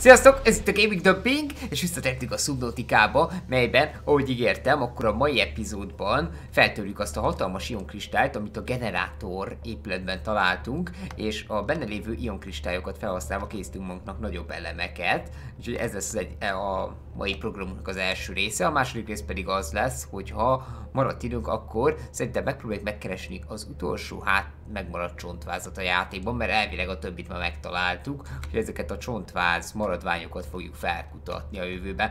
Sziasztok, ez itt a Gaming Dumping, és visszatettük a Subnautikába, melyben, ahogy ígértem, akkor a mai epizódban feltörjük azt a hatalmas ionkristályt, amit a generátor épületben találtunk, és a benne lévő ionkristályokat felhasználva készítünk magunknak nagyobb elemeket, úgyhogy ez lesz egy, a mai programunknak az első része, a második rész pedig az lesz, hogy ha maradt időnk, akkor szerintem megpróbáljuk megkeresni az utolsó hát megmaradt csontvázat a játékban, mert elvileg a többit már megtaláltuk, hogy ezeket a csontváz maradványokat fogjuk felkutatni a jövőben.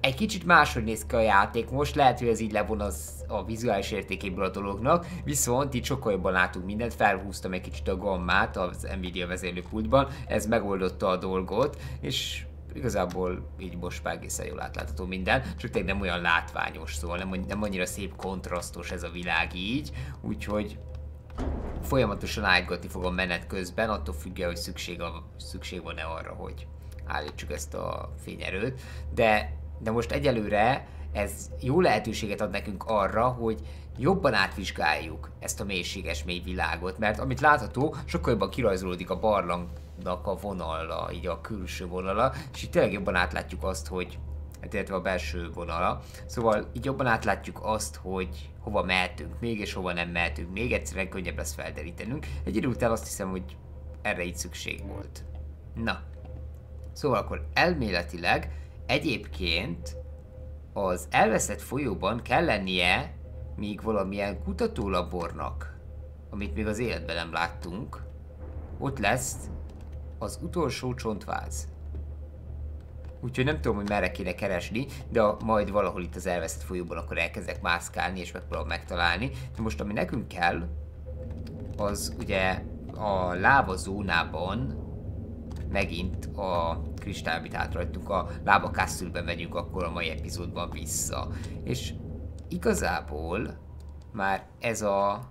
Egy kicsit máshogy néz ki a játék most, lehet, hogy ez így levon az a vizuális értékéből a dolognak, viszont itt sokkal jobban látunk mindent, felhúztam egy kicsit a gammát az Nvidia vezérlőpultban, ez megoldotta a dolgot, és igazából így most már egészen jól átlátható minden, csak tényleg nem olyan látványos, szóval nem, nem annyira szép kontrasztos ez a világ így, úgyhogy folyamatosan állítgatni fogom menet közben, attól függően, hogy szükség, a, szükség van-e arra, hogy állítsuk ezt a fényerőt, de, de most egyelőre ez jó lehetőséget ad nekünk arra, hogy jobban átvizsgáljuk ezt a mélységes mély világot, mert amit látható, sokkal jobban kirajzolódik a barlangnak a vonala, így a külső vonala, és itt tényleg jobban átlátjuk azt, hogy hát illetve a belső vonala. Szóval így jobban átlátjuk azt, hogy hova mehetünk még, és hova nem mehetünk még, egyszerűen könnyebb lesz felderítenünk. Egy idő után azt hiszem, hogy erre így szükség volt. Na, szóval akkor elméletileg egyébként az elveszett folyóban kell lennie még valamilyen kutatólabornak, amit még az életben nem láttunk. Ott lesz az utolsó csontváz. Úgyhogy nem tudom, hogy merre kéne keresni, de majd valahol itt az elveszett folyóban akkor elkezdek mászkálni és megpróbálom megtalálni. De most ami nekünk kell, az ugye a láva zónában megint a kristály, amit átrajtunk a lába Castle-be megyünk akkor a mai epizódban vissza. És igazából már ez a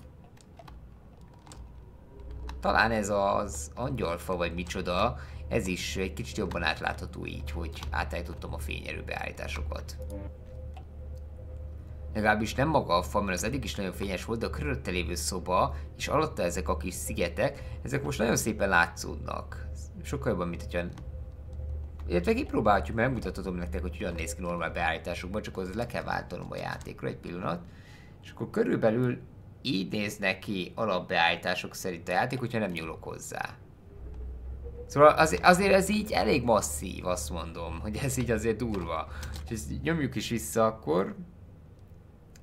talán ez az angyalfa vagy micsoda, ez is egy kicsit jobban átlátható így, hogy átállítottam a fényerőbeállításokat. Legalábbis nem maga a fa, mert az eddig is nagyon fényes volt, de a körülötte lévő szoba, és alatta ezek a kis szigetek, ezek most nagyon szépen látszódnak. Sokkal jobban, mint hogyha... Illetve kipróbáljuk, mert megmutathatom nektek, hogy hogyan néz ki normál beállításokban, csak az le kell váltanom a játékra egy pillanat. És akkor körülbelül így néznek ki alapbeállítások szerint a játék, hogyha nem nyúlok hozzá. Szóval az, azért ez így elég masszív, azt mondom, hogy ez így azért durva. És ezt nyomjuk is vissza akkor.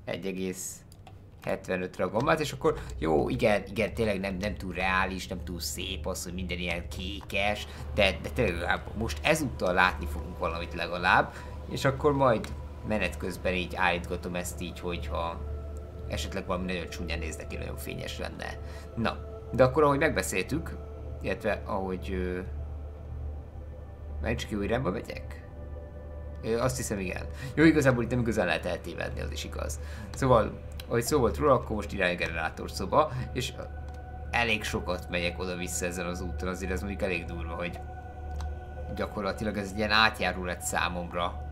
1,75-re a gombát, és akkor jó, igen, igen, tényleg nem, nem túl reális, nem túl szép az, hogy minden ilyen kékes, de, de tényleg most ezúttal látni fogunk valamit legalább, és akkor majd menet közben így állítgatom ezt így, hogyha esetleg valami nagyon csúnyán néz neki, nagyon fényes lenne. Na, de akkor ahogy megbeszéltük, illetve ahogy... Ö... Csak jó irányba megyek? Ö, azt hiszem igen. Jó, igazából itt nem igazán lehet eltévedni, az is igaz. Szóval, ahogy szó volt róla, akkor most irány generátor szoba, és elég sokat megyek oda-vissza ezen az úton, azért ez mondjuk elég durva, hogy gyakorlatilag ez egy ilyen átjáró lett számomra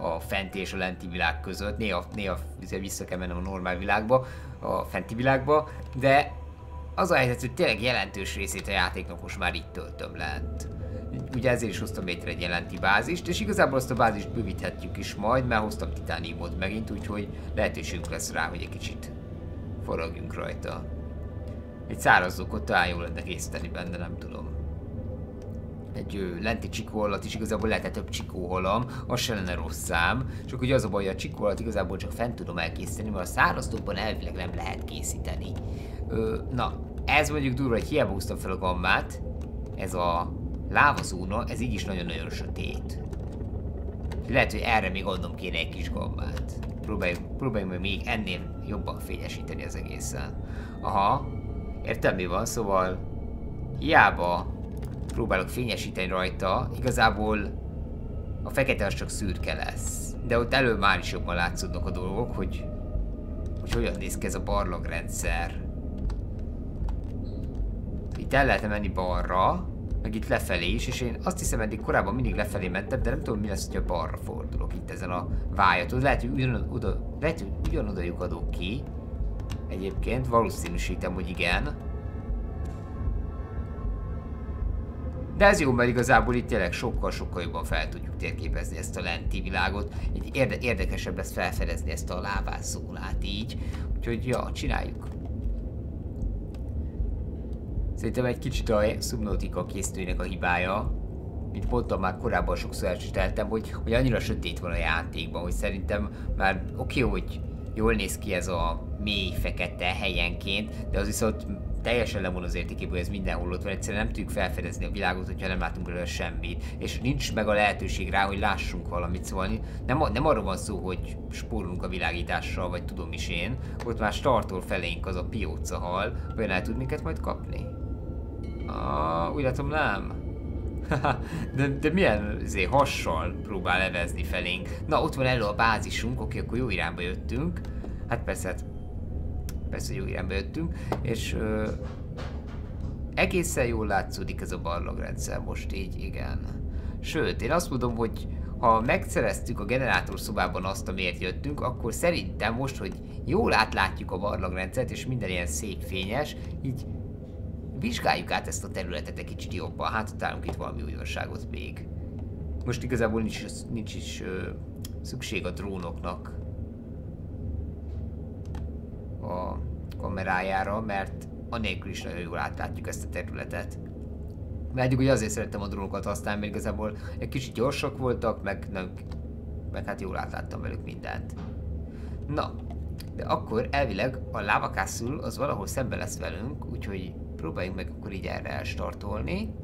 a fenti és a lenti világ között. Néha, néha vissza kell mennem a normál világba, a fenti világba, de az a helyzet, hogy tényleg jelentős részét a játéknak most már itt töltöm lent. Ugye ezért is hoztam létre egy jelenti bázist, és igazából azt a bázist bővíthetjük is majd, mert hoztam titániumot megint, úgyhogy lehetőségünk lesz rá, hogy egy kicsit faragjunk rajta. Egy száraz okot talán jól lenne készíteni benne, nem tudom. Egy lenti csikó alatt is igazából lehetett több csikóhalam, az se lenne rossz szám. Csak ugye az a baj, hogy a csikó alatt igazából csak fent tudom elkészíteni, mert a száraztókban elvileg nem lehet készíteni. Ö, na, ez mondjuk durva, hogy hiába húztam fel a gammát, ez a lávazóna, ez így is nagyon-nagyon sötét. Lehet, hogy erre még adnom kéne egy kis gammát. Próbáljuk, próbáljuk még ennél jobban fényesíteni az egészen. Aha, értem mi van, szóval hiába próbálok fényesíteni rajta, igazából a fekete az csak szürke lesz. De ott elő már is jobban látszódnak a dolgok, hogy, hogy hogyan néz ki ez a barlangrendszer. Itt el lehetne menni balra, meg itt lefelé is, és én azt hiszem eddig korábban mindig lefelé mentem, de nem tudom mi lesz, hogyha balra fordulok itt ezen a vájaton. Lehet, hogy ugyanoda, lehet, hogy ugyanoda lyukadok ki. Egyébként valószínűsítem, hogy igen. De ez jó, mert igazából itt tényleg sokkal-sokkal jobban fel tudjuk térképezni ezt a lenti világot. Így érde érdekesebb lesz felfedezni ezt a lábászólát így. Úgyhogy ja, csináljuk. Szerintem egy kicsit a Subnautica készítőinek a hibája, mint mondtam már korábban sokszor elsíteltem, hogy, hogy annyira sötét van a játékban, hogy szerintem már oké, okay, hogy jól néz ki ez a mély fekete helyenként, de az viszont teljesen lemon az értékéből, ez mindenhol ott van, egyszerűen nem tudjuk felfedezni a világot, hogyha nem látunk belőle semmit, és nincs meg a lehetőség rá, hogy lássunk valamit, szóval nem, nem arról van szó, hogy spórolunk a világítással, vagy tudom is én, ott már startol felénk az a pióca hal, olyan el tud minket majd kapni. Ah, úgy látom nem. de, de milyen izé, hassal próbál levezni felénk. Na, ott van elő a bázisunk, oké, akkor jó irányba jöttünk. Hát persze, hát, persze jó irányba jöttünk, és ö, egészen jól látszódik ez a barlagrendszer most így, igen. Sőt, én azt mondom, hogy ha megszereztük a generátor szobában azt, amiért jöttünk, akkor szerintem most, hogy jól átlátjuk a barlangrendszert, és minden ilyen szép fényes, így vizsgáljuk át ezt a területet egy kicsit jobban, hát találunk itt valami újdonságot még. Most igazából nincs, nincs is ö, szükség a drónoknak a kamerájára, mert anélkül is nagyon jól átlátjuk ezt a területet. Mert eddig ugye azért szerettem a drónokat használni, mert igazából egy kicsit gyorsak voltak, meg, nem, meg hát jól átláttam velük mindent. Na, de akkor elvileg a Lava Castle az valahol szembe lesz velünk, úgyhogy próbáljunk meg akkor így erre elstartolni.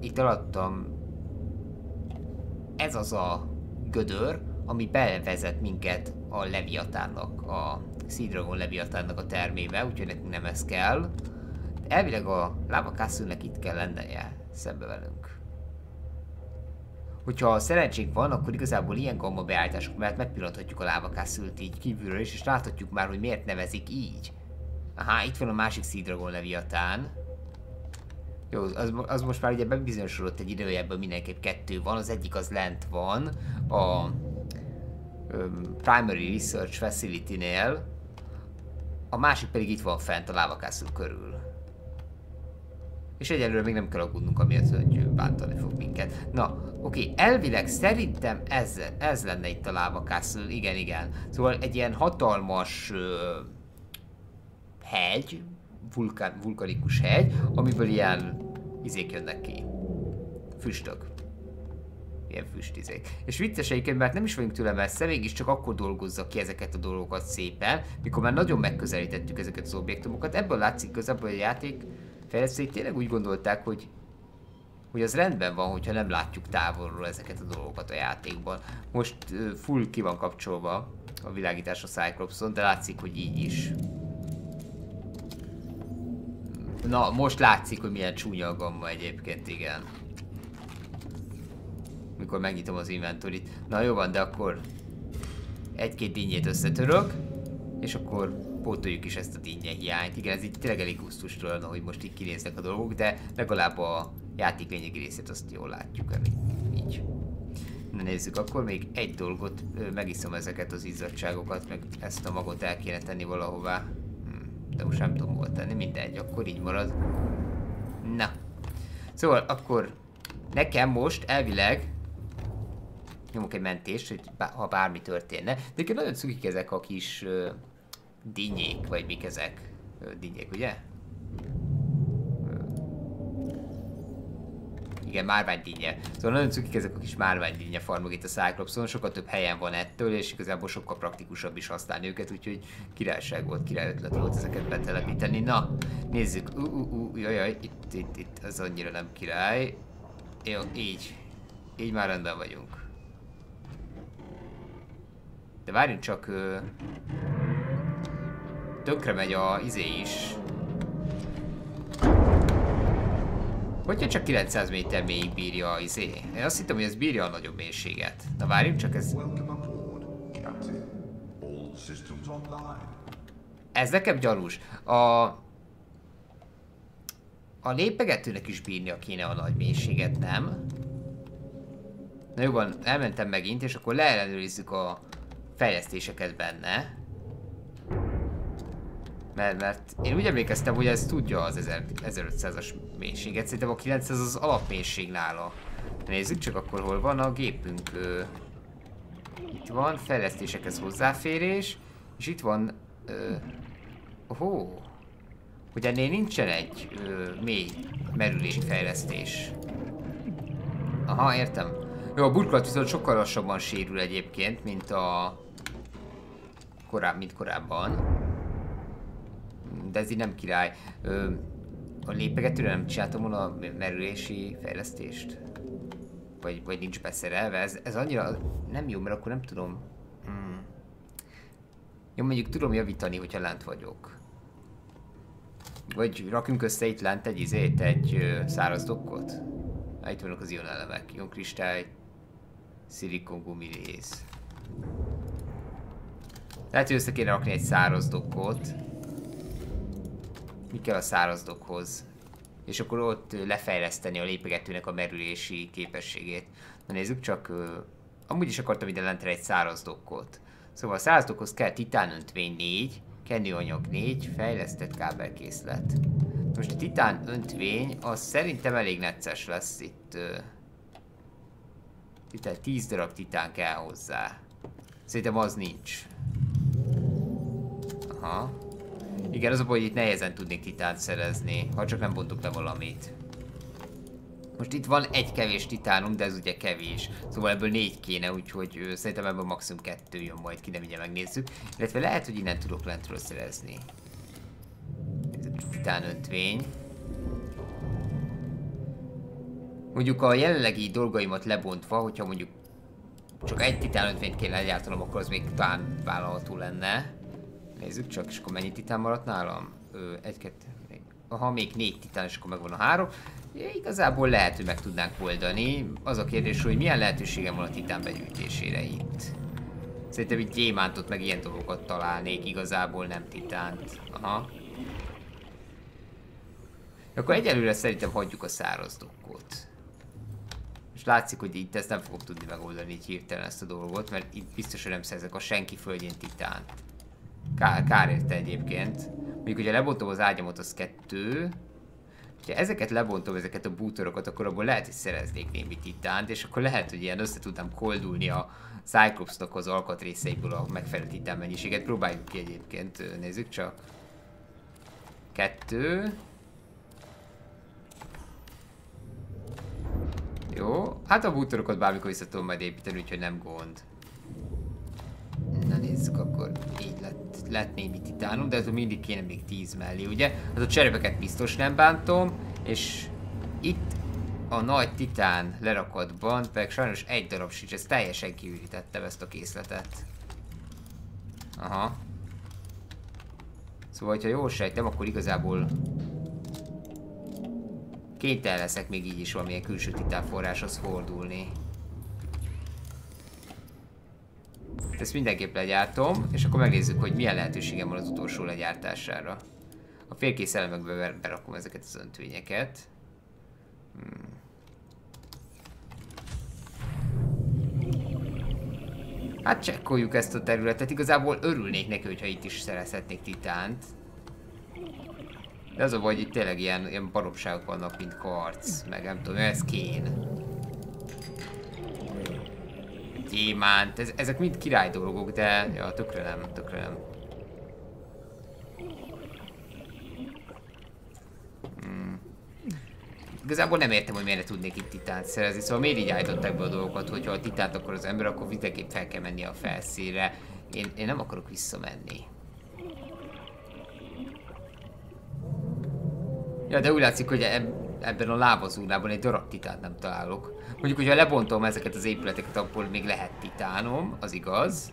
Itt alattam ez az a gödör, ami bevezet minket a Leviatánnak, a Sea Dragon Leviatánnak a termébe, úgyhogy nekünk nem ez kell. De elvileg a Lava castle itt kell lennie szembe velünk. Hogyha szerencsénk van, akkor igazából ilyen gamma beállítások mellett megpillanthatjuk a Lava castle így kívülről is, és láthatjuk már, hogy miért nevezik így. Aha, itt van a másik Sea Dragon Leviatán. Jó, az, az most már ugye bebizonyosodott egy idő, ebből mindenképp kettő van. Az egyik az lent van, a Primary Research Facility-nél, a másik pedig itt van fent a Castle körül. És egyelőre még nem kell aggódnunk, amiatt, hogy bántani fog minket. Na, oké, elvileg szerintem ez, ez lenne itt a Castle, igen, igen. Szóval egy ilyen hatalmas uh, hegy, vulkán, vulkanikus hegy, amiből ilyen izék jönnek ki. Füstök. Ilyen füstizék. És vicces egyébként, mert nem is vagyunk tőle messze, mégis csak akkor dolgozza ki ezeket a dolgokat szépen, mikor már nagyon megközelítettük ezeket az objektumokat. Ebből látszik igazából, hogy a játék fejlesztői tényleg úgy gondolták, hogy hogy az rendben van, hogyha nem látjuk távolról ezeket a dolgokat a játékban. Most full ki van kapcsolva a világítás a Cyclopson, de látszik, hogy így is. Na, most látszik, hogy milyen csúnya a gamma egyébként, igen. Mikor megnyitom az inventorit. Na jó van, de akkor egy-két dinnyét összetörök, és akkor pótoljuk is ezt a dinnye hiányt. Igen, ez így tényleg elég gusztustól, hogy most így kinéznek a dolgok, de legalább a játék lényegi részét azt jól látjuk el. Így. Na nézzük, akkor még egy dolgot, megiszom ezeket az izzadságokat, meg ezt a magot el kéne tenni valahová de most nem tudom hol tenni, mindegy, akkor így marad. Na. Szóval akkor nekem most elvileg nyomok egy mentést, hogy bá ha bármi történne. De nagyon cukik ezek a kis uh, dinnyék, vagy mik ezek? Uh, dinnyék, ugye? Igen, márványdínje. Szóval nagyon cukik ezek a kis márványdínje farmok itt a Cyclopson, sokkal több helyen van ettől, és igazából sokkal praktikusabb is használni őket, úgyhogy királyság volt, király ötlet volt ezeket betelepíteni. Na, nézzük. Uh, uh, uh, jaj, itt, itt, itt, ez annyira nem király. Jó, így. Így már rendben vagyunk. De várjunk csak... Tönkre megy a izé is. Hogyha csak 900 méter mélyig bírja az izé. Én azt hittem, hogy ez bírja a nagyobb mélységet. Na várjunk csak ez... Ez nekem gyanús. A... A lépegetőnek is bírnia kéne a nagy mélységet, nem? Na jó van, elmentem megint, és akkor leellenőrizzük a fejlesztéseket benne. Mert, mert én úgy emlékeztem, hogy ez tudja az 1500-as mélységet, szerintem a 900 az alapmélység nála. Nézzük csak akkor, hol van a gépünk. Ö, itt van, fejlesztésekhez hozzáférés, és itt van... Ö, oh, hogy ennél nincsen egy ö, mély merülési fejlesztés. Aha, értem. Jó, a burkolat viszont sokkal lassabban sérül egyébként, mint a... Korább, mint korábban. De ez így nem király. Ö, a lépegetőre nem csináltam volna a merülési fejlesztést? Vagy, vagy nincs beszerelve? Ez, ez annyira nem jó, mert akkor nem tudom. Hmm. Jó, mondjuk tudom javítani, hogyha lent vagyok. Vagy rakjunk össze itt lent egy izét, egy ö, száraz dokkot. Hát itt vannak az ion elemek. Ion kristály, szilikon gumirész. Lehet, hogy össze kéne rakni egy száraz dokkot. Mi kell a száraz dokhoz? És akkor ott lefejleszteni a lépegetőnek a merülési képességét. Na nézzük csak, amúgy is akartam ide lentre egy száraz dokkot. Szóval a száraz dokkhoz kell titán öntvény 4, kenőanyag 4, fejlesztett kábelkészlet. Most a titán öntvény, az szerintem elég necces lesz itt. Titán, 10 darab titán kell hozzá. Szerintem az nincs. Aha. Igen, az a baj, hogy itt nehezen tudnék titánt szerezni, ha csak nem bontok le valamit. Most itt van egy kevés titánum, de ez ugye kevés. Szóval ebből négy kéne, úgyhogy ö, szerintem ebből maximum kettő jön majd ki, de mindjárt megnézzük. Illetve lehet, hogy innen tudok lentről szerezni. Titán öntvény. Mondjuk a jelenlegi dolgaimat lebontva, hogyha mondjuk csak egy titán öntvényt kéne legyártanom, akkor az még talán vállalható lenne. Nézzük csak, és akkor mennyi titán maradt nálam? Ö, egy, kettő, még. Aha, még négy titán, és akkor megvan a három. Ja, igazából lehet, hogy meg tudnánk oldani. Az a kérdés, hogy milyen lehetőségem van a titán begyűjtésére itt. Szerintem itt gyémántot, meg ilyen dolgokat találnék, igazából nem titánt. Aha. Akkor egyelőre szerintem hagyjuk a száraz dokkot. És látszik, hogy itt ezt nem fogom tudni megoldani így hirtelen ezt a dolgot, mert itt biztos, hogy nem szerzek a senki földjén titánt. Kár, kár érte egyébként. Még ugye lebontom az ágyamot, az kettő. Ha ezeket lebontom, ezeket a bútorokat, akkor abból lehet, hogy szereznék némi titánt, és akkor lehet, hogy ilyen össze tudnám koldulni a Cyclopsnak az alkatrészeiből a megfelelő titán mennyiséget. Próbáljuk ki egyébként, nézzük csak. Kettő. Jó, hát a bútorokat bármikor vissza tudom majd építeni, úgyhogy nem gond. Lett, némi titánum, de ez mindig kéne még 10 mellé, ugye? Hát a cserepeket biztos nem bántom, és itt a nagy titán lerakatban, pedig sajnos egy darab sincs, ez teljesen kiürítettem ezt a készletet. Aha. Szóval, hogyha jól sejtem, akkor igazából kénytelen leszek még így is valamilyen külső titánforráshoz fordulni. Ezt mindenképp legyártom, és akkor megnézzük, hogy milyen lehetőségem van az utolsó legyártására. A félkész elemekbe berakom ezeket az öntvényeket. Hmm. Hát csekkoljuk ezt a területet. Igazából örülnék neki, hogyha itt is szerezhetnék titánt. De az a baj, hogy itt tényleg ilyen, ilyen baromságok vannak, mint karc, meg nem tudom, ez kén gyémánt, ez, ezek mind király dolgok, de ja, tökre nem, tökre nem. Hmm. Igazából nem értem, hogy miért tudnék itt titánt szerezni, szóval miért így állították be a dolgokat, hogyha a titánt akar az ember, akkor mindenképp fel kell menni a felszínre. Én, én nem akarok visszamenni. Ja, de úgy látszik, hogy ebben a lávazónában egy darab titánt nem találok. Mondjuk, hogyha lebontom ezeket az épületeket, akkor még lehet titánom, az igaz.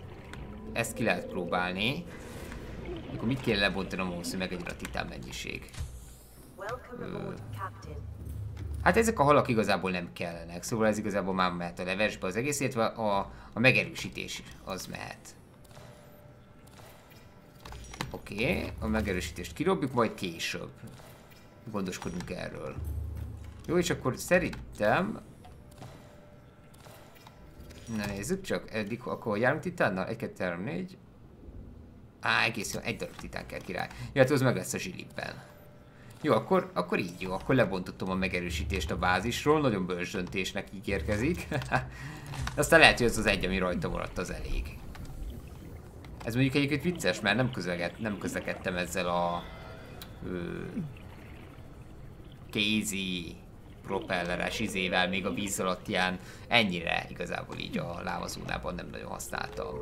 Ezt ki lehet próbálni. Akkor mit kéne lebontanom ahhoz, hogy megegyen a titán mennyiség? Ö... Hát ezek a halak igazából nem kellenek, szóval ez igazából már mehet a levesbe az egész, illetve a, a megerősítés az mehet. Oké, okay, a megerősítést kirobjuk, majd később gondoskodunk erről. Jó, és akkor szerintem Na nézzük csak, eddig akkor járunk titánnal? 1, 2, 3, 4. Á, egész jó, egy darab titán kell király. Ja, hát az meg lesz a zsilipben. Jó, akkor, akkor így jó, akkor lebontottam a megerősítést a bázisról, nagyon bölcs döntésnek ígérkezik. Aztán lehet, hogy ez az egy, ami rajta maradt, az elég. Ez mondjuk egyébként vicces, mert nem, közleget, nem közlekedtem ezzel a ö, kézi propelleres izével még a víz alatt ilyen ennyire igazából így a lávazónában nem nagyon használtam.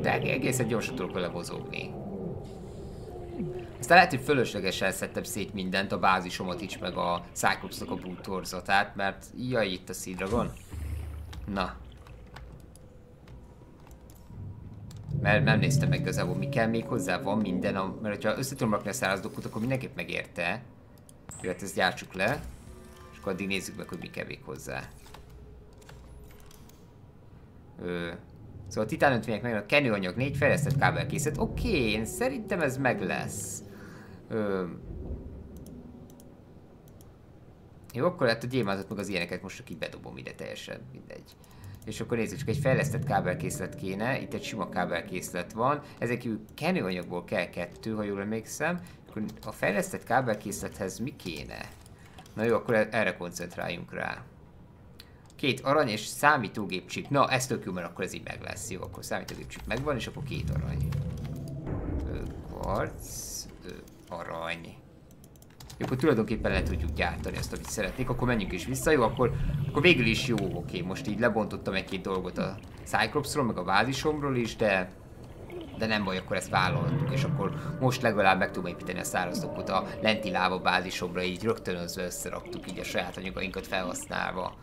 De egészen gyorsan tudok vele mozogni. Aztán lehet, hogy fölöslegesen szedtem szét mindent, a bázisomat is, meg a Cyclopsnak a bútorzatát, mert jaj, itt a Sea. Na. Mert nem néztem meg igazából, mi kell még hozzá, van minden, a, mert ha össze tudom rakni a száraz dokot, akkor mindenképp megérte. Jó, hát ezt gyártsuk le, és akkor addig nézzük meg, hogy mi még hozzá. Ö, Szóval a titán ötvények meg a kenőanyag, négy fejlesztett kábelkészlet. Oké, okay, én szerintem ez meg lesz. Ö... Jó, akkor hát a gyémántot meg az ilyeneket most csak így bedobom ide teljesen, mindegy. És akkor nézzük, csak egy fejlesztett kábelkészlet kéne, itt egy sima kábelkészlet van, ezek kívül kenőanyagból kell kettő, ha jól emlékszem. Akkor a fejlesztett kábelkészlethez mi kéne? Na jó, akkor e- erre koncentráljunk rá. Két arany és számítógépcsip. Na, ez tök jó, mert akkor ez így meg lesz. Jó, akkor számítógépcsip megvan, és akkor két arany. Kvarc, arany. Jó, akkor tulajdonképpen le tudjuk gyártani azt, amit szeretnék, akkor menjünk is vissza, jó, akkor, akkor végül is jó, oké, most így lebontottam egy-két dolgot a Cyclopsról, meg a vázisomról is, de de nem baj, akkor ezt vállaltuk, és akkor most legalább meg tudom építeni a szárazdokot a lenti láva bázisomra, így rögtönözve összeraktuk, így a saját anyagainkat felhasználva.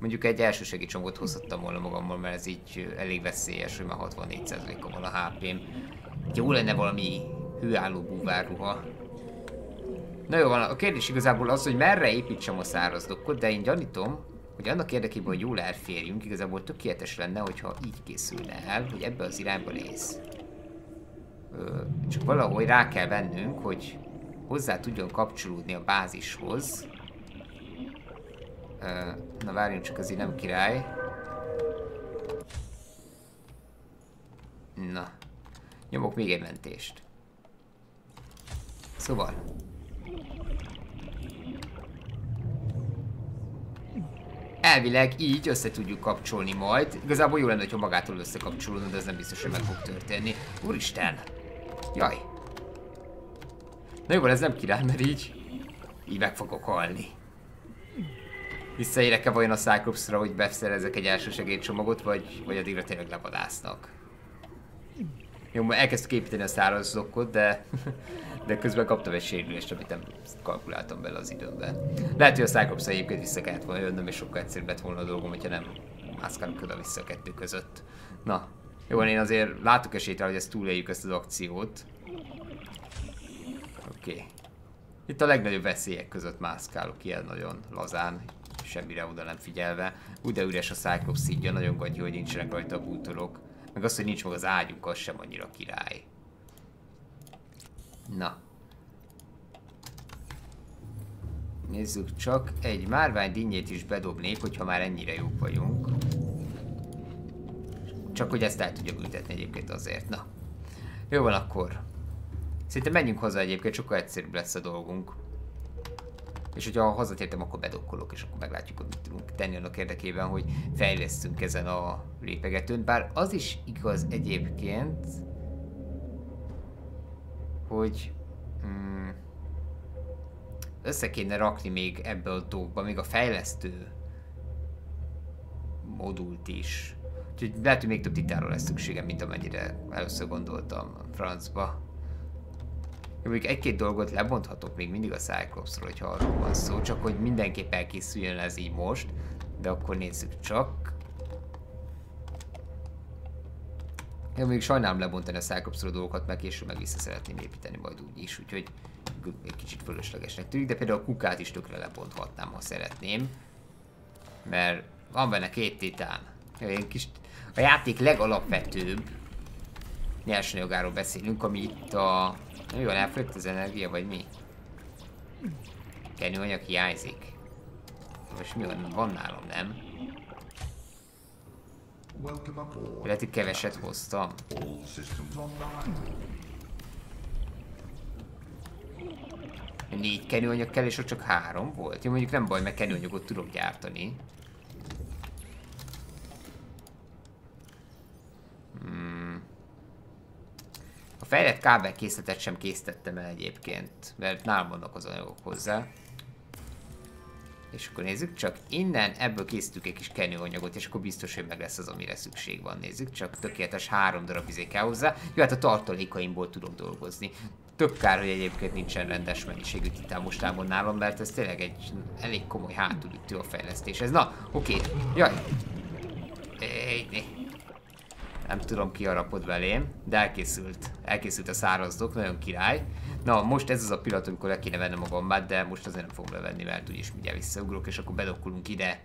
Mondjuk egy első segítcsomót hozhattam volna magammal, mert ez így elég veszélyes, hogy már 64%-on van a HP-m. Jó lenne valami hőálló búvárruha. Na jó van, a kérdés igazából az, hogy merre építsem a szárazdokot, de én gyanítom, hogy annak érdekében, hogy jól elférjünk, igazából tökéletes lenne, hogyha így készülne el, hogy ebbe az irányba néz. Csak valahogy rá kell vennünk, hogy hozzá tudjon kapcsolódni a bázishoz, Na várjunk csak, így nem király. Na. Nyomok még egy mentést. Szóval. Elvileg így össze tudjuk kapcsolni majd. Igazából jó lenne, hogyha magától összekapcsolódna, de ez nem biztos, hogy meg fog történni. Úristen! Jaj! Na jó, ez nem király, mert így... Így meg fogok halni. Visszaérek-e vajon a Cyclopsra, hogy beszerezek egy első segédcsomagot, vagy, vagy addigra tényleg levadásznak? Jó, elkezdtük építeni a száraz de, de közben kaptam egy sérülést, amit nem kalkuláltam bele az időben. Lehet, hogy a Cyclops egyébként vissza kellett volna jönnöm, és sokkal egyszerűbb lett volna a dolgom, hogyha nem mászkálunk oda-vissza a kettő között. Na, jó, én azért látok esélyt hogy ezt túléljük ezt az akciót. Oké. Okay. Itt a legnagyobb veszélyek között mászkálok ilyen nagyon lazán semmire oda nem figyelve. Úgy de üres a Cyclops szídja, nagyon gagyi, hogy nincsenek rajta a bútorok. Meg az, hogy nincs meg az ágyunk, az sem annyira király. Na. Nézzük csak, egy márvány dinnyét is bedobnék, hogyha már ennyire jók vagyunk. Csak hogy ezt el tudja ültetni egyébként azért, na. Jó van akkor. Szerintem menjünk haza egyébként, sokkal egyszerűbb lesz a dolgunk. És hogyha hazatértem, akkor bedokkolok, és akkor meglátjuk, hogy mit tudunk tenni annak érdekében, hogy fejlesztünk ezen a lépegetőn. Bár az is igaz egyébként, hogy mm, össze kéne rakni még ebbe a dolgba, még a fejlesztő modult is. Úgyhogy lehet, hogy még több titáról lesz szükségem, mint amennyire először gondoltam francba. Mondjuk egy-két dolgot lebonthatok még mindig a Cyclopsról, hogyha arról van szó, csak hogy mindenképp elkészüljön ez így most. De akkor nézzük csak. Én még sajnálom lebontani a Cyclopsról dolgokat, meg később meg vissza szeretném építeni majd úgy is, úgyhogy egy kicsit fölöslegesnek tűnik, de például a kukát is tökre lebonthatnám, ha szeretném. Mert van benne két titán. Egy kis, a játék legalapvetőbb nyersanyagáról beszélünk, ami itt a nem jól elfogyott az energia, vagy mi? Kenőanyag hiányzik. Most mi van? Van nálam, nem? Lehet, hogy keveset hoztam. Négy kenőanyag kell, és ott csak három volt. Jó, mondjuk nem baj, mert kenőanyagot tudok gyártani. A fejlett kábelkészletet sem készítettem el egyébként, mert nálam vannak az anyagok hozzá. És akkor nézzük csak, innen ebből készítünk egy kis kenőanyagot, és akkor biztos, hogy meg lesz az, amire szükség van. Nézzük csak, tökéletes három darab izé kell hozzá. Jó, hát a tartalékaimból tudok dolgozni. Tök kár, hogy egyébként nincsen rendes mennyiségű titán mostában nálam, mert ez tényleg egy elég komoly hátulütő a fejlesztés. Ez na, oké, okay. jaj. Éjjjj. Nem tudom ki harapott belém, de elkészült. Elkészült a szárazdok, nagyon király. Na, most ez az a pillanat, amikor le kéne vennem a gombát, de most azért nem fogom levenni, mert úgyis mindjárt visszaugrok, és akkor bedokkulunk ide.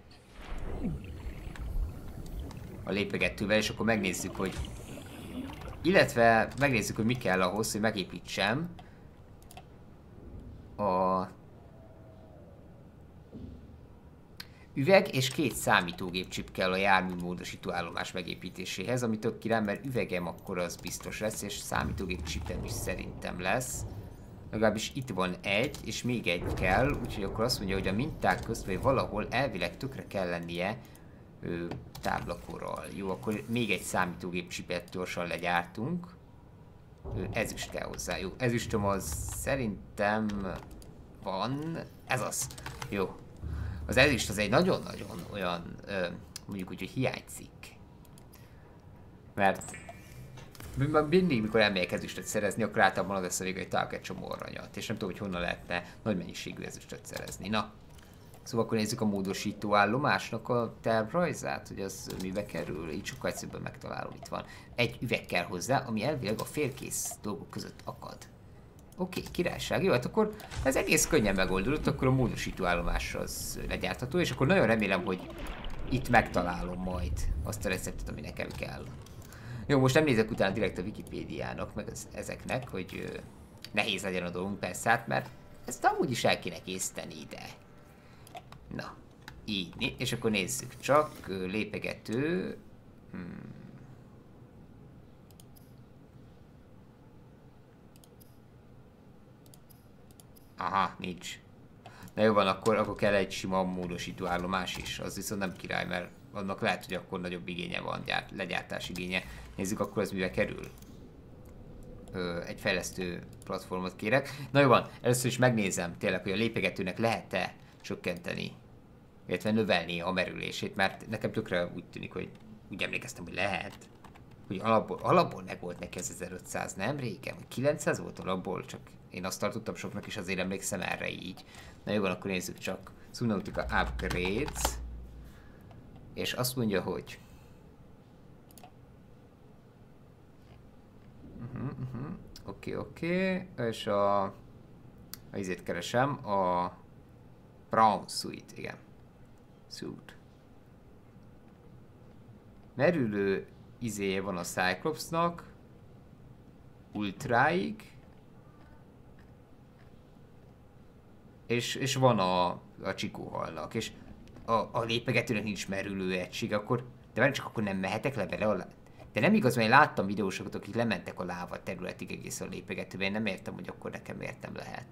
A lépegetővel, és akkor megnézzük, hogy... Illetve megnézzük, hogy mi kell ahhoz, hogy megépítsem a Üveg és két számítógép chip kell a jármű módosító állomás megépítéséhez, ami tök király, mert üvegem akkor az biztos lesz, és számítógép chipem is szerintem lesz. Legalábbis itt van egy, és még egy kell, úgyhogy akkor azt mondja, hogy a minták közt, vagy valahol elvileg tökre kell lennie ö, táblakorral. Jó, akkor még egy számítógép chipet gyorsan legyártunk. Ö, ezüst kell hozzá. Jó, ezüstöm az szerintem van. Ez az. Jó, az ezüst az egy nagyon-nagyon olyan, ö, mondjuk úgy, hogy hiányzik. Mert mindig, mikor elmegyek ezüstöt szerezni, akkor általában az lesz a vége, hogy találok egy csomó aranyat, és nem tudom, hogy honnan lehetne nagy mennyiségű ezüstöt szerezni. Na, Szóval akkor nézzük a módosító állomásnak a tervrajzát, hogy az mibe kerül, így sokkal egyszerűbben megtalálom, itt van. Egy üveg kell hozzá, ami elvileg a félkész dolgok között akad. Oké, okay, királyság. Jó, hát akkor ez egész könnyen megoldódott, akkor a módosító állomás az legyártható, és akkor nagyon remélem, hogy itt megtalálom majd azt a receptet, ami nekem kell. Jó, most nem nézek utána direkt a Wikipédiának, meg az, ezeknek, hogy ö, nehéz legyen a dolgunk, persze, hát, mert ezt amúgy is el kéne készíteni ide. Na, így, és akkor nézzük csak, lépegető, hmm. Aha, nincs. Na jó van, akkor, akkor kell egy sima módosító állomás is. Az viszont nem király, mert annak lehet, hogy akkor nagyobb igénye van, gyárt, legyártás igénye. Nézzük, akkor ez mivel kerül. Ö, egy fejlesztő platformot kérek. Na jó van, először is megnézem tényleg, hogy a lépegetőnek lehet-e csökkenteni, illetve növelni a merülését, mert nekem tökre úgy tűnik, hogy úgy emlékeztem, hogy lehet. Hogy alapból, alapból meg volt neki ez 1500, nem régen? 900 volt alapból, csak én azt tartottam soknak, és azért emlékszem erre így. Na jó, akkor nézzük csak. Subnautica Upgrades. És azt mondja, hogy... Uh -huh. Oké, oké. És a... A izét keresem. A... Brown Suite, igen. Suit. Merülő izéje van a Cyclopsnak. Ultraig. és, és van a, a csikóhalnak, és a, a lépegetőnek nincs merülő egység, akkor, de már csak akkor nem mehetek le bele a de nem igaz, mert én láttam videósokat, akik lementek a láva területig egész a lépegetőben, én nem értem, hogy akkor nekem értem lehet.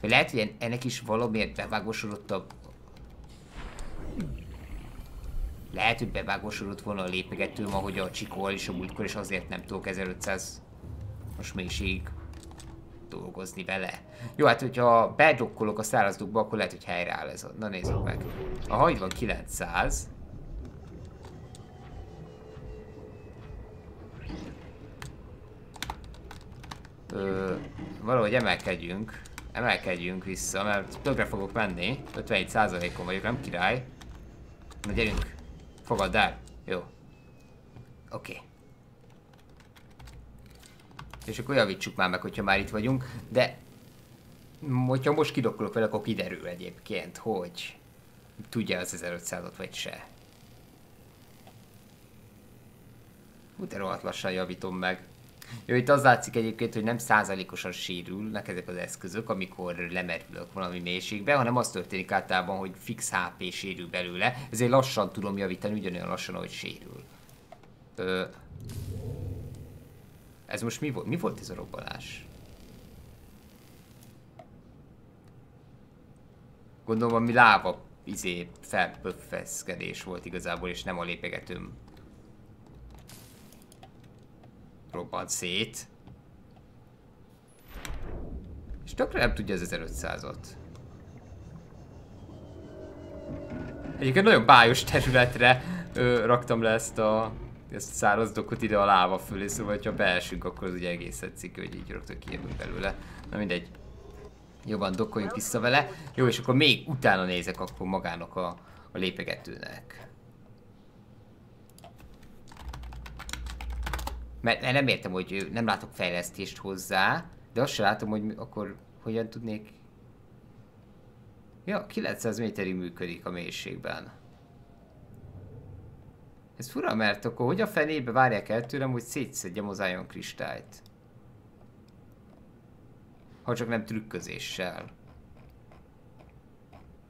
Vagy lehet, hogy ennek is valamiért bevágosodott a... Lehet, hogy bevágosodott volna a lépegetőm, ahogy a csikóval is a múltkor, és azért nem tudok 1500 most mélységig dolgozni vele. Jó, hát hogyha bedokkolok a szárazdukba, akkor lehet, hogy helyreáll ez. A... Na nézzük meg. A hajd van 900. Ö, valahogy emelkedjünk. Emelkedjünk vissza, mert többre fogok menni. 51%-on vagyok, nem király. Na gyerünk. Fogadd el. Jó. Oké. Okay. És akkor javítsuk már meg, hogyha már itt vagyunk. De hogyha most kidokkolok vele, akkor kiderül egyébként, hogy tudja az 1500-ot vagy se. Hú, de lassan javítom meg. Jó, itt az látszik egyébként, hogy nem százalékosan sérülnek ezek az eszközök, amikor lemerülök valami mélységbe, hanem az történik általában, hogy fix HP sérül belőle, ezért lassan tudom javítani, ugyanolyan lassan, ahogy sérül. Ö... Ez most mi volt? Mi volt ez a robbanás? Gondolom, ami láva izé felpöffeszkedés volt igazából, és nem a lépegetőm robbant szét. És tökre nem tudja az 1500-ot. Egyébként nagyon bájos területre ö, raktam le ezt a ezt a száraz dokot ide a láva fölé, szóval ha beesünk, akkor az ugye egész tetszik, hogy így rögtön kijövünk belőle. Na mindegy. Jobban dokkoljunk vissza vele. Jó, és akkor még utána nézek akkor magának a, a lépegetőnek. Mert, nem értem, hogy nem látok fejlesztést hozzá, de azt sem látom, hogy akkor hogyan tudnék... Ja, 900 méterig működik a mélységben. Ez fura, mert akkor hogy a fenébe várják el tőlem, hogy szétszedjem az Ion kristályt? Ha csak nem trükközéssel.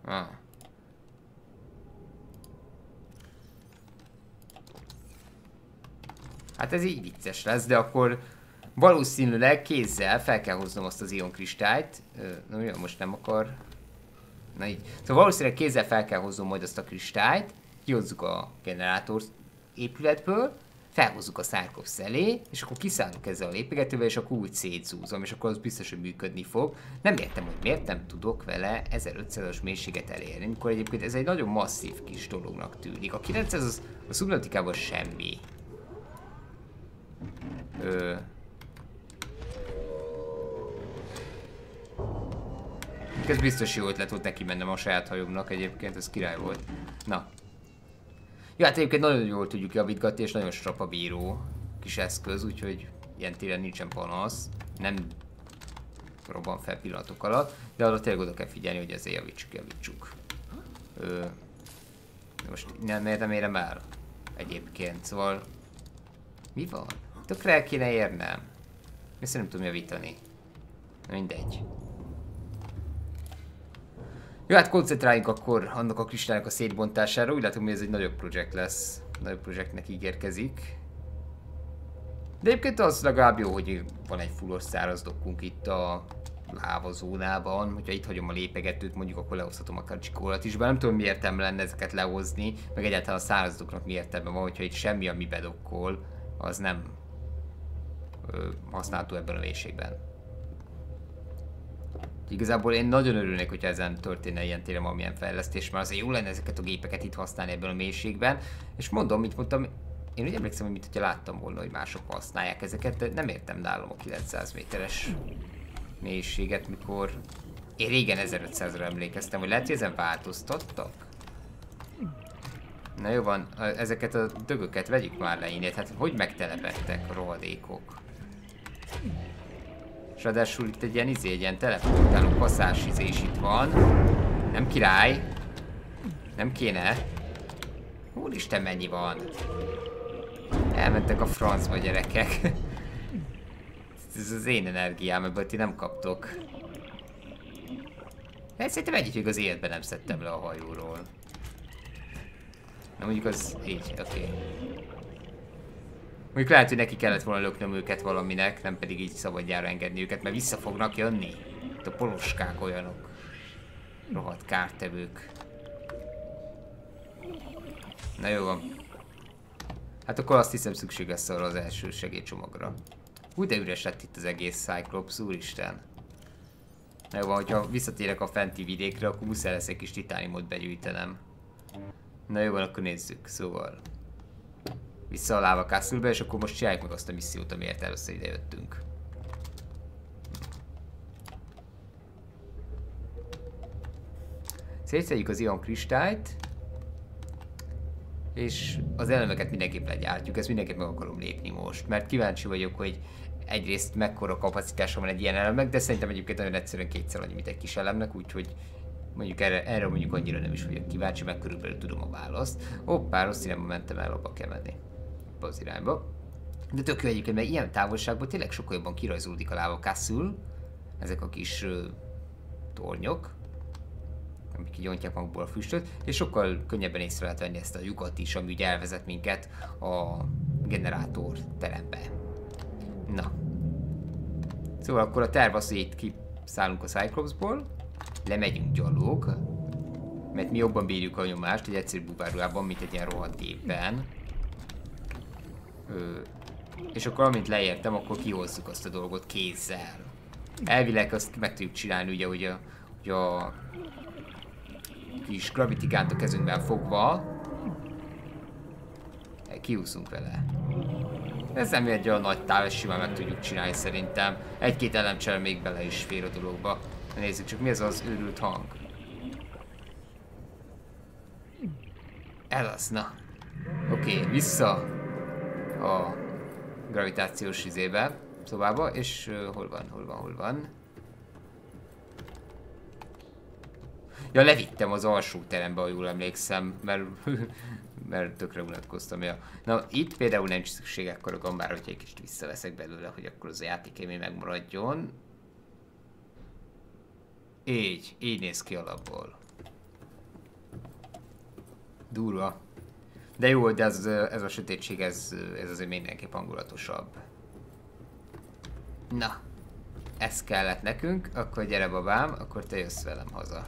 Ah. Hát ez így vicces lesz, de akkor valószínűleg kézzel fel kell hoznom azt az ion kristályt. Na jó, most nem akar. Na így. Szóval valószínűleg kézzel fel kell hoznom majd azt a kristályt, kihozzuk a generátor épületből, felhozzuk a Szárkovsz elé, és akkor kiszállunk ezzel a lépegetővel, és akkor úgy szétzúzom, és akkor az biztos, hogy működni fog. Nem értem, hogy miért nem tudok vele 1500-as mélységet elérni, amikor egyébként ez egy nagyon masszív kis dolognak tűnik. A 900 az a szubnautikában semmi. Ö... Ez biztos jó ötlet volt neki mennem a saját hajómnak egyébként, ez király volt. Na. Ja, hát egyébként nagyon jól tudjuk javítgatni, és nagyon strapabíró kis eszköz, úgyhogy ilyen téren nincsen panasz. Nem robban fel pillanatok alatt, de arra tényleg oda kell figyelni, hogy ezért javítsuk, javítsuk. Ö, most nem, miért nem érem el? Egyébként, szóval... Mi van? Tökre el kéne érnem. Ezt nem tudom javítani. Mindegy. Jó, hát koncentráljunk akkor annak a kristálynak a szétbontására. Úgy látom, hogy ez egy nagyobb projekt lesz. Nagyobb projektnek ígérkezik. De egyébként az legalább jó, hogy van egy fullos száraz dokkunk itt a lávazónában. Hogyha itt hagyom a lépegetőt, mondjuk akkor lehozhatom a kacsikólat is. Bár nem tudom mi értelme lenne ezeket lehozni, meg egyáltalán a szárazdoknak mi értelme van, hogyha itt semmi, ami bedokkol, az nem használható ebben a mélységben. Igazából én nagyon örülnék, hogyha ezen történne ilyen téren valamilyen fejlesztés, mert azért jó lenne ezeket a gépeket itt használni ebben a mélységben. És mondom, mint mondtam, én úgy emlékszem, hogy mit, hogyha láttam volna, hogy mások használják ezeket, de nem értem nálam a 900 méteres mélységet, mikor én régen 1500-ra emlékeztem, hogy lehet, hogy ezen változtattak? Na jó van, ezeket a dögöket vegyük már le innét, hát hogy megtelepettek rohadékok? Ráadásul itt egy ilyen izé, egy ilyen teleportáló passzás izés itt van. Nem király. Nem kéne. Úristen, mennyi van. Elmentek a francba gyerekek. Ez az én energiám, ebből ti nem kaptok. Hát szerintem egyik még az életben nem szedtem le a hajóról. Na mondjuk az így, oké. Okay. Mondjuk lehet, hogy neki kellett volna löknöm őket valaminek, nem pedig így szabadjára engedni őket, mert vissza fognak jönni. Itt a poloskák olyanok. Rohadt kártevők. Na jó van. Hát akkor azt hiszem szükség lesz arra az első segélycsomagra. Úgy de üres lett itt az egész Cyclops, úristen. Na jó van, hogyha visszatérek a fenti vidékre, akkor muszáj lesz egy kis titániumot begyűjtenem. Na jó van, akkor nézzük, szóval vissza a Lava castle és akkor most csináljuk meg azt a missziót, amiért először ide jöttünk. Szétszedjük az ion kristályt, és az elemeket mindenképp legyártjuk, ezt mindenképp meg akarom lépni most, mert kíváncsi vagyok, hogy egyrészt mekkora kapacitása van egy ilyen elemnek, de szerintem egyébként nagyon egyszerűen kétszer annyi, mint egy kis elemnek, úgyhogy mondjuk erre, erre mondjuk annyira nem is vagyok kíváncsi, meg körülbelül tudom a választ. Hoppá, rossz irányba mentem el, abba kell menni ebbe az irányba. De tök jó egyébként, mert ilyen távolságban tényleg sokkal jobban kirajzódik a láva castle. Ezek a kis uh, tornyok, amik kigyóntják magukból a füstöt, és sokkal könnyebben észre lehet venni ezt a lyukat is, ami ugye elvezet minket a generátor terembe. Na. Szóval akkor a terv az, hogy itt kiszállunk a Cyclopsból, lemegyünk gyalog, mert mi jobban bírjuk a nyomást egy egyszerű bubáruában, mint egy ilyen rohadt gépben. Ö, és akkor amint leértem, akkor kihozzuk azt a dolgot kézzel. Elvileg azt meg tudjuk csinálni ugye, hogy a, hogy a kis Gravity gun a kezünkben fogva kiúszunk vele. Ez nem egy olyan nagy táv, ezt simán meg tudjuk csinálni szerintem. Egy-két elemcsel még bele is fér a dologba. Nézzük csak mi ez az őrült hang. Ez az, na. Oké, okay, vissza a gravitációs izébe, szobába, és uh, hol van, hol van, hol van. Ja, levittem az alsó terembe, ha jól emlékszem, mert, mert tökre unatkoztam. Ja. Na, itt például nincs szükség ekkor a gambára, hogyha egy kicsit visszaveszek belőle, hogy akkor az a játékémé megmaradjon. Így, így néz ki alapból. Durva. De jó, de ez, ez a sötétség, ez, ez azért mindenképp hangulatosabb. Na, ez kellett nekünk, akkor gyere babám, akkor te jössz velem haza.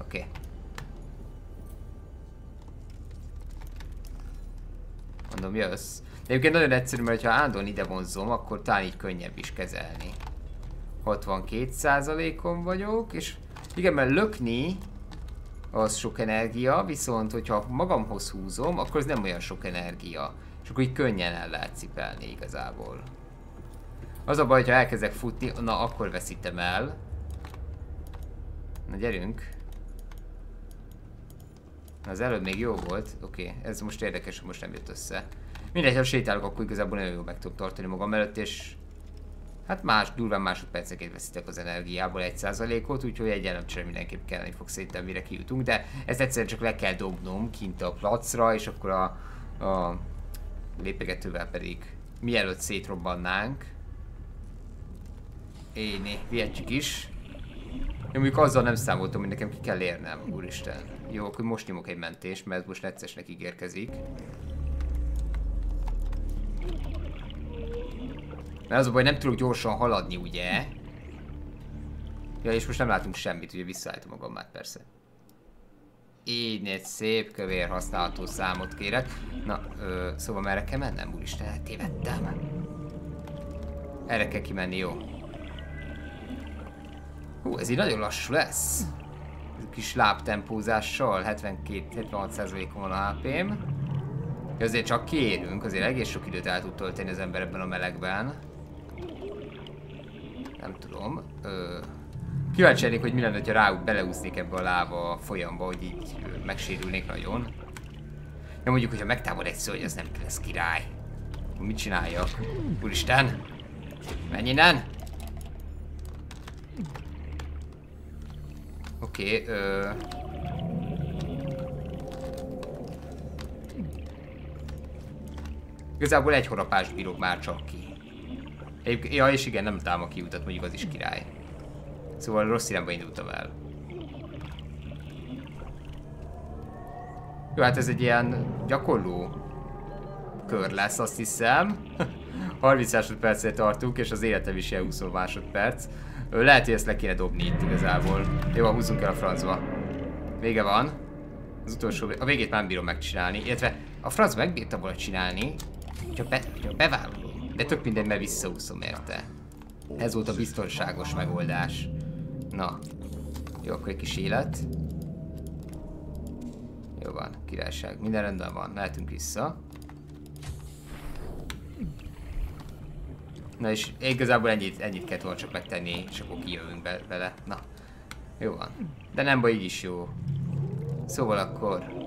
Oké. Okay. Mondom, jössz. De egyébként nagyon egyszerű, mert ha állandóan ide vonzom, akkor talán így könnyebb is kezelni. 62%-on vagyok, és igen, mert lökni az sok energia, viszont hogyha magamhoz húzom, akkor ez nem olyan sok energia. És akkor így könnyen el lehet cipelni igazából. Az a baj, hogyha elkezdek futni, na akkor veszítem el. Na gyerünk. Az előbb még jó volt. Oké, okay. ez most érdekes, hogy most nem jött össze. Mindegy, ha sétálok, akkor igazából nagyon jól meg tudom tartani magam előtt, és hát más, durván másodperceket veszítek az energiából egy százalékot, úgyhogy egy elemcsere mindenképp kelleni fog szerintem, mire kijutunk, de ezt egyszerűen csak le kell dobnom kint a placra, és akkor a, a lépegetővel pedig mielőtt szétrobbannánk, Éni, vihetjük is. Én mondjuk azzal nem számoltam, hogy nekem ki kell érnem, úristen. Jó, akkor most nyomok egy mentést, mert most neccesnek ígérkezik. Mert az a baj, nem tudok gyorsan haladni, ugye? Ja, és most nem látunk semmit, ugye visszaállítom magam már persze. Így egy szép kövér használható számot kérek. Na, ö, szóval merre kell mennem, úristen, eltévedtem. Erre kell kimenni, jó. Hú, ez így nagyon lassú lesz. Ez kis lábtempózással, 72-76%-on van a HP-m. Azért csak kérünk, azért egész sok időt el tud tölteni az ember ebben a melegben. Nem tudom. Ö, kíváncsi lennék, hogy mi lenne, ha rá beleúsznék ebbe a láva folyamba, hogy így megsérülnék nagyon. Ja mondjuk, hogyha megtámad egy szörny, az nem lesz király. Mit csináljak? Úristen! Menj innen! Oké, okay, ö... Igazából egy horapás bírok már csak ki. Ja, és igen, nem találom a kiutat, mondjuk az is király. Szóval rossz irányba indultam el. Jó, hát ez egy ilyen gyakorló kör lesz, azt hiszem. 30 másodpercet tartunk, és az életem is ilyen 20 másodperc. Lehet, hogy ezt le kéne dobni itt igazából. Jó, húzzunk el a francba. Vége van. Az utolsó, a végét már bírom megcsinálni, illetve a franc megbírta volna csinálni, hogyha, be, hogyha bevállalom. De tök minden, mert visszaúszom érte. Ez volt a biztonságos megoldás. Na. Jó, akkor egy kis élet. Jó van, királyság. Minden rendben van, mehetünk vissza. Na és igazából ennyit, ennyit kellett volna csak megtenni, és akkor kijövünk be, vele. Na, jó van. De nem baj, így is jó. Szóval akkor...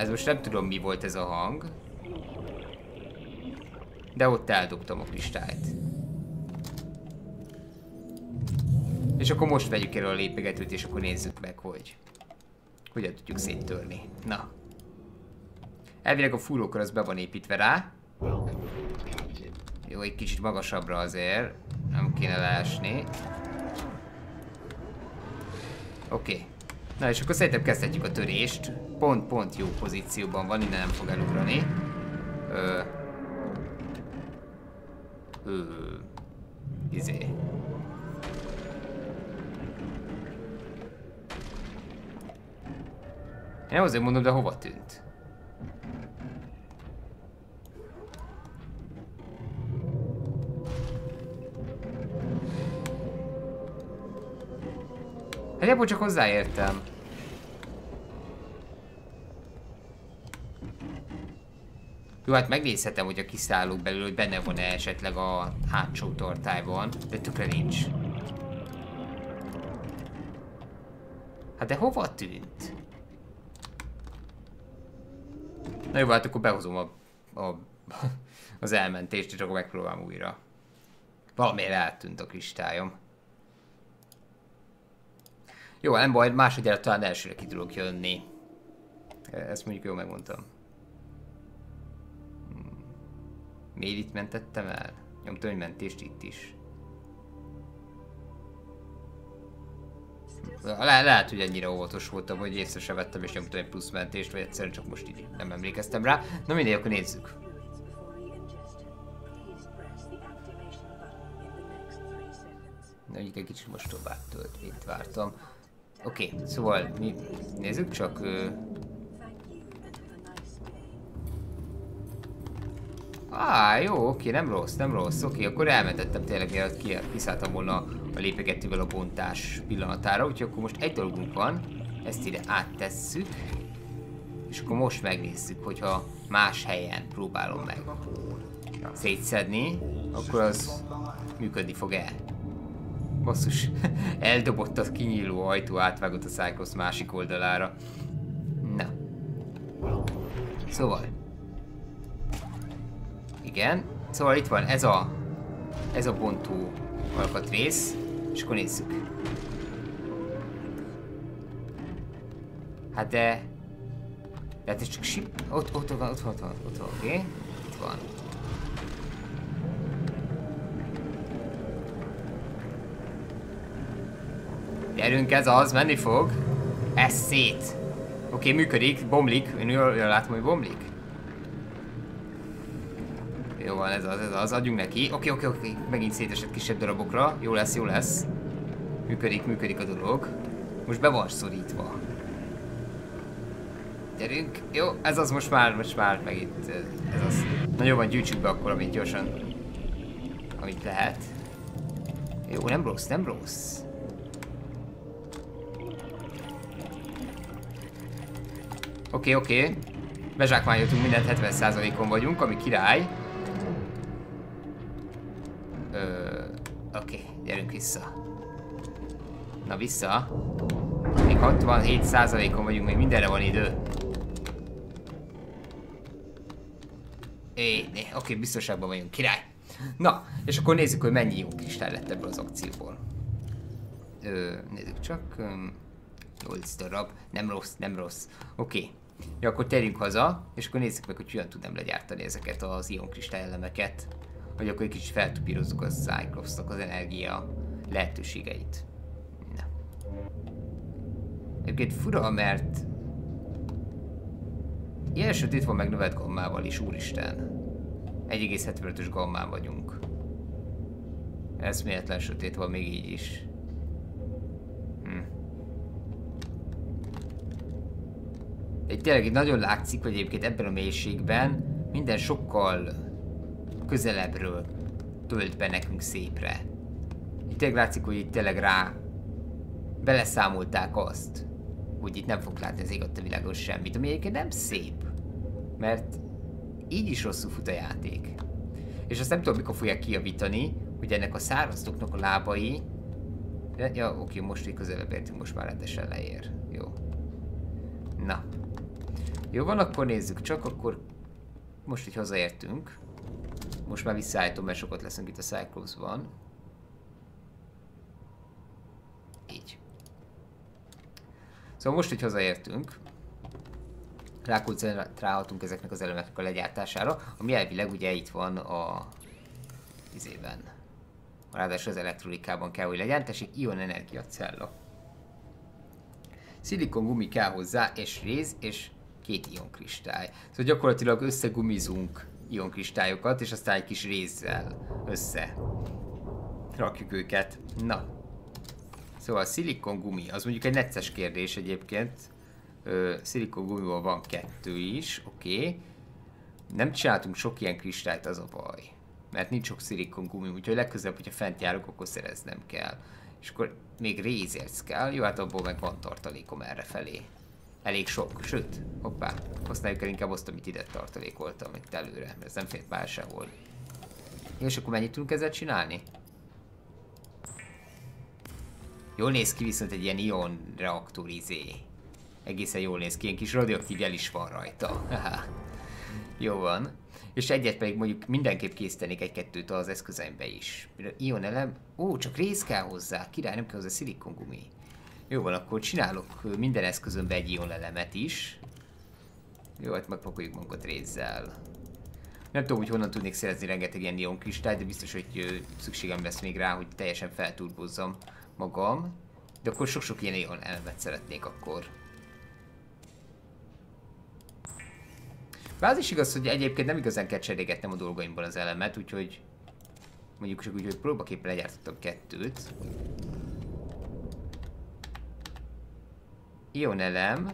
Ez most nem tudom mi volt ez a hang. De ott eldobtam a kristályt. És akkor most vegyük el a lépegetőt, és akkor nézzük meg, hogy hogyan tudjuk széttörni. Na. Elvileg a fúrókör az be van építve rá. Jó, egy kicsit magasabbra azért. Nem kéne leesni. Oké. Okay. Na és akkor szerintem kezdhetjük a törést. Pont, pont jó pozícióban van, innen nem fog elugrani. Ö... Ö... Izé. Én azért mondom, de hova tűnt? Hát csak hozzáértem. Jó, hát megnézhetem, hogy a kiszállók belül, hogy benne van-e esetleg a hátsó tortályban, de tökre nincs. Hát de hova tűnt? Na jó, hát akkor behozom a, a, az elmentést, és akkor megpróbálom újra. Valamiért eltűnt a kristályom. Jó, nem baj, másodjára talán elsőre ki tudok jönni. Ezt mondjuk jól megmondtam. Hmm. Miért itt mentettem el? Nyomtam egy mentést itt is. Le lehet, hogy ennyire óvatos voltam, hogy észre se vettem és nyomtam egy plusz mentést, vagy egyszerűen csak most így nem emlékeztem rá. Na mindegy, akkor nézzük. Na, egy kicsit most tovább tölt, mint vártam. Oké, okay, szóval mi nézzük csak... Uh... Á, jó, oké, nem rossz, nem rossz. Oké, akkor elmentettem tényleg, mielőtt ki, kiszálltam volna a lépegetővel a bontás pillanatára, úgyhogy akkor most egy dolgunk van, ezt ide áttesszük, és akkor most megnézzük, hogyha más helyen próbálom meg szétszedni, akkor az működni fog-e. Basszus, eldobott a kinyíló ajtó, átvágott a Cyclops másik oldalára. Na. Szóval. Igen. Szóval itt van ez a... Ez a bontó alkatrész. És akkor nézzük. Hát de... De hát ez csak sip... Ott, ott van, ott van, ott van, ott van, oké? Okay? Itt van. Gyerünk, ez az, menni fog. Ez szét. Oké, működik, bomlik. Én jól, jól látom, hogy bomlik. Jó van, ez az, ez az, adjunk neki. Oké, oké, oké, okay. megint szétesett kisebb darabokra. Jó lesz, jó lesz. Működik, működik a dolog. Most be van szorítva. Gyerünk. Jó, ez az most már, most már megint ez az. Na jó van, gyűjtsük be akkor, amit gyorsan. Amit lehet. Jó, nem rossz, nem rossz. Oké, oké. Okay. Bezsákmányoltunk mindent, 70%-on vagyunk, ami király. Ö, oké, okay, gyerünk vissza. Na vissza. Még 67%-on vagyunk, még mindenre van idő. É, oké, biztonságban vagyunk, király. Na, és akkor nézzük, hogy mennyi jó kristály lett ebből az akcióból. Ö, nézzük csak. 8 darab. Nem rossz, nem rossz. Oké. Okay. Ja, akkor térjünk haza, és akkor nézzük meg, hogy hogyan tudnám legyártani ezeket az ion kristály elemeket. Hogy akkor egy kicsit feltupírozzuk a Cyclopsnak az energia lehetőségeit. Na. Egyébként fura, mert ilyen sötét van meg növelt gammával is, úristen. 1,75-ös gammán vagyunk. Eszméletlen sötét van még így is. Egy tényleg nagyon látszik, hogy egyébként ebben a mélységben minden sokkal közelebbről tölt be nekünk szépre. Itt tényleg látszik, hogy itt tényleg rá beleszámolták azt, hogy itt nem fog látni az ég a világos semmit, ami egyébként nem szép. Mert így is rosszul fut a játék. És azt nem tudom, mikor fogják kijavítani, hogy ennek a száraztoknak a lábai... Ja, oké, most így közelebb értünk, most már rendesen leér. Jó. Van, akkor nézzük csak, akkor most így hazaértünk. Most már visszaállítom, mert sokat leszünk itt a Cyclops-ban. Szóval most, hogy hazaértünk, rákoncentrálhatunk ezeknek az elemeknek a legyártására, ami elvileg ugye itt van a izében. Ráadásul az elektronikában kell, hogy legyen, tessék, ion energia cella. Szilikon gumi kell hozzá, és réz, és két ion kristály. Szóval gyakorlatilag összegumizunk ion kristályokat, és aztán egy kis rézzel össze rakjuk őket. Na. Szóval szilikon gumi, az mondjuk egy necces kérdés egyébként. szilikon gumiból van kettő is, oké. Okay. Nem csináltunk sok ilyen kristályt, az a baj. Mert nincs sok szilikon gumi, úgyhogy legközelebb, hogyha fent járok, akkor szereznem kell. És akkor még rézérc kell, jó, hát abból meg van tartalékom erre felé. Elég sok, sőt, hoppá, használjuk el inkább azt, amit ide tartalékoltam itt előre, mert ez nem fért bár sehol. És akkor mennyit tudunk ezzel csinálni? Jól néz ki viszont egy ilyen ion reaktor izé. Egészen jól néz ki, ilyen kis radioaktív jel is van rajta. Jó van. És egyet pedig mondjuk mindenképp készítenék egy-kettőt az eszközeimbe is. Ion elem, ó, csak rész kell hozzá, király, nem kell hozzá szilikongumi. Jó van, akkor csinálok minden eszközömbe egy ion elemet is. Jó, hát megpakoljuk magunkat rézzel. Nem tudom, hogy honnan tudnék szerezni rengeteg ilyen ion kristályt, de biztos, hogy szükségem lesz még rá, hogy teljesen felturbozzam magam. De akkor sok-sok ilyen ion elemet szeretnék akkor. Bár az is igaz, hogy egyébként nem igazán kell cserégetnem a dolgaimból az elemet, úgyhogy mondjuk csak úgy, hogy próbaképpen legyártottam kettőt. Ion elem.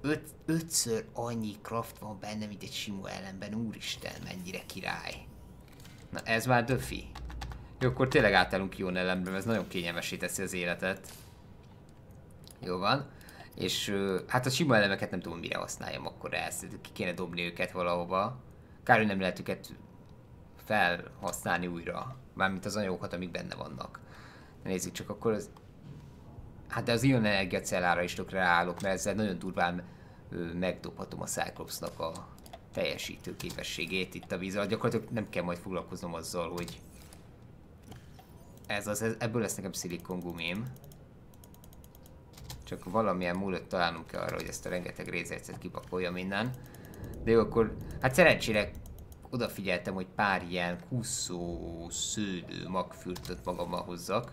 Öt, ötször annyi craft van benne, mint egy sima elemben. Úristen, mennyire király. Na ez már döfi. Jó, akkor tényleg átállunk Ion elembe, ez nagyon kényelmesé teszi az életet. Jó van. És hát a sima elemeket nem tudom mire használjam akkor ezt. Ki kéne dobni őket valahova. Kár, hogy nem lehet őket felhasználni újra. Mármint az anyagokat, amik benne vannak. Nézzük csak akkor az... Hát de az ion energia cellára is tökre állok, mert ezzel nagyon durván megdobhatom a Cyclopsnak a teljesítő képességét itt a víz alatt. Gyakorlatilag nem kell majd foglalkoznom azzal, hogy ez az, ebből lesz nekem szilikon gumim. Csak valamilyen múlott találnunk kell arra, hogy ezt a rengeteg rézercet kipakolja minden. De jó, akkor hát szerencsére odafigyeltem, hogy pár ilyen kuszó, szőlő magfürtöt magammal hozzak.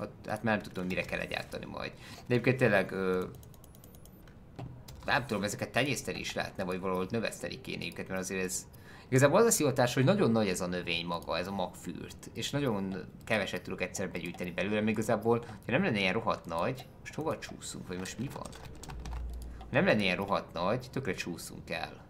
Ott, hát már nem tudom, mire kell legyártani majd. De egyébként tényleg ö, nem tudom, ezeket tenyészteni is lehetne, vagy valahol növeszteni kéne őket, mert azért ez Igazából az a szivatás, hogy nagyon nagy ez a növény maga, ez a magfürt, és nagyon keveset tudok egyszer begyűjteni belőle, még igazából, ha nem lenne ilyen rohadt nagy, most hova csúszunk, vagy most mi van? Ha nem lenne ilyen rohadt nagy, tökre csúszunk el.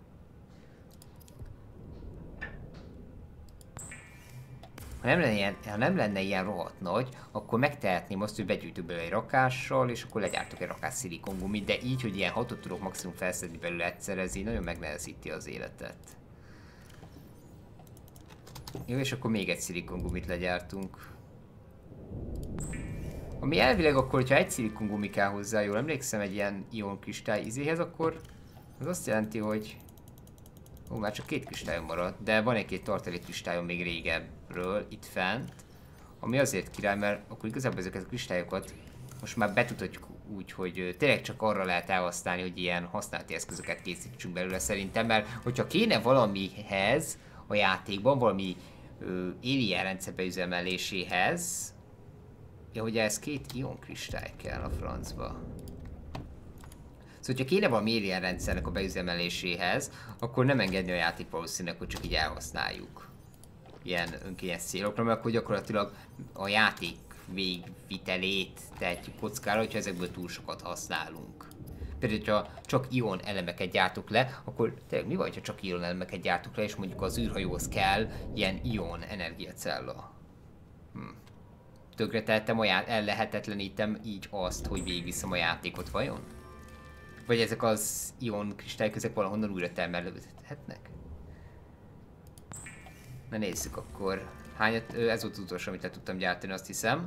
Ha nem, lenne ilyen, ha nem lenne ilyen rohadt nagy, akkor megtehetném azt, hogy begyűjtök belőle egy rakással, és akkor legyártok egy rakás szilikongumit, de így, hogy ilyen hatot tudok maximum felszedni belőle egyszer, ez így nagyon megnehezíti az életet. Jó, és akkor még egy szilikongumit legyártunk. Ami elvileg akkor, hogyha egy szilikongumi kell hozzá, jól emlékszem, egy ilyen ion kristály izéhez, akkor az azt jelenti, hogy... Ó, már csak két kristályom maradt, de van egy-két tartalék kristályom még régebbről itt fent. Ami azért király, mert akkor igazából ezeket a kristályokat most már betudhatjuk úgy, hogy tényleg csak arra lehet elhasználni, hogy ilyen használati eszközöket készítsünk belőle szerintem, mert hogyha kéne valamihez, a játékban, valami ö, alien rendszer beüzemeléséhez. Ja, hogy ez két ion kristály kell a francba. Szóval, hogyha kéne valami alien rendszernek a beüzemeléséhez, akkor nem engedni a játék valószínűleg, hogy csak így elhasználjuk. Ilyen önkényes célokra, mert akkor gyakorlatilag a játék végvitelét tehetjük kockára, hogyha ezekből túl sokat használunk. Például, hogyha csak ion elemeket gyártok le, akkor tényleg mi van, ha csak ion elemeket gyártok le, és mondjuk az űrhajóhoz kell ilyen ion energiacella? Hm. Tökre tettem, a já- ellehetetlenítem így azt, hogy végigviszem a játékot vajon? Vagy ezek az ion kristályközek valahonnan újra termelődhetnek? Na nézzük akkor. Hányat, ez volt az utolsó, amit le tudtam gyártani, azt hiszem.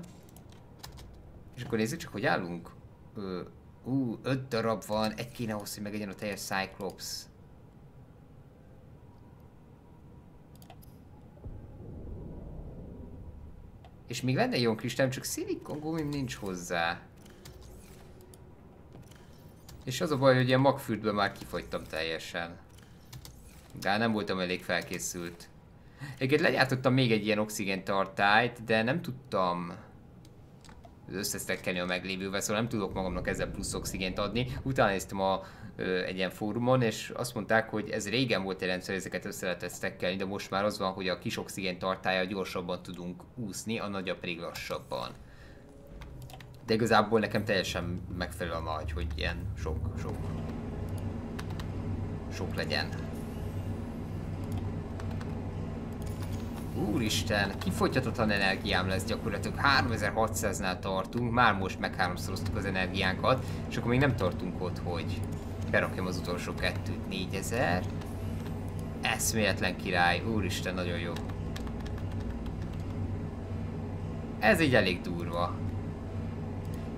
És akkor nézzük csak, hogy állunk. Ö, Ú, öt darab van, egy kéne ahhoz, hogy megegyen a teljes Cyclops. És még lenne jó kristályom, csak szilikon gumim nincs hozzá. És az a baj, hogy ilyen magfürdből már kifogytam teljesen. De nem voltam elég felkészült. Egyébként legyártottam még egy ilyen oxigén tartályt, de nem tudtam összesztekkelni a meglévővel, szóval nem tudok magamnak ezzel plusz oxigént adni. Utána néztem a, ö, egy ilyen fórumon, és azt mondták, hogy ez régen volt egy rendszer, ezeket össze lehetett stekkelni, de most már az van, hogy a kis oxigén tartálya gyorsabban tudunk úszni, a nagyobb pedig lassabban. De igazából nekem teljesen megfelel a nagy, hogy ilyen sok, sok, sok legyen. Úristen, kifogyhatatlan energiám lesz gyakorlatilag. 3600-nál tartunk, már most meg háromszoroztuk az energiánkat, és akkor még nem tartunk ott, hogy berakjam az utolsó kettőt, 4000. Eszméletlen király, úristen, nagyon jó. Ez így elég durva.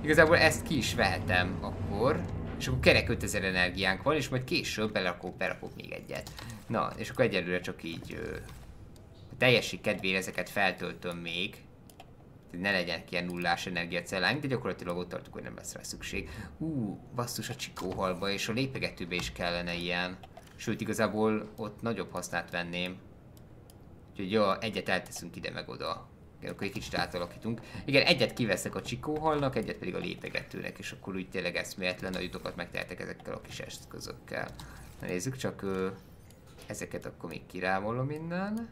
Igazából ezt ki is vehetem akkor, és akkor kerek 5000 energiánk van, és majd később berakok, berakok még egyet. Na, és akkor egyelőre csak így teljesség kedvére ezeket feltöltöm még, hogy ne legyen ilyen nullás energiacellánk, de gyakorlatilag ott tartunk, hogy nem lesz rá szükség. Ú, basszus a csikóhalba, és a lépegetőbe is kellene ilyen. Sőt, igazából ott nagyobb hasznát venném. Úgyhogy jó, egyet elteszünk ide meg oda. Igen, akkor egy kicsit átalakítunk. Igen, egyet kiveszek a csikóhalnak, egyet pedig a lépegetőnek, és akkor úgy tényleg eszméletlen a jutokat megtehetek ezekkel a kis eszközökkel. Na nézzük csak, ö, ezeket akkor még kirámolom innen.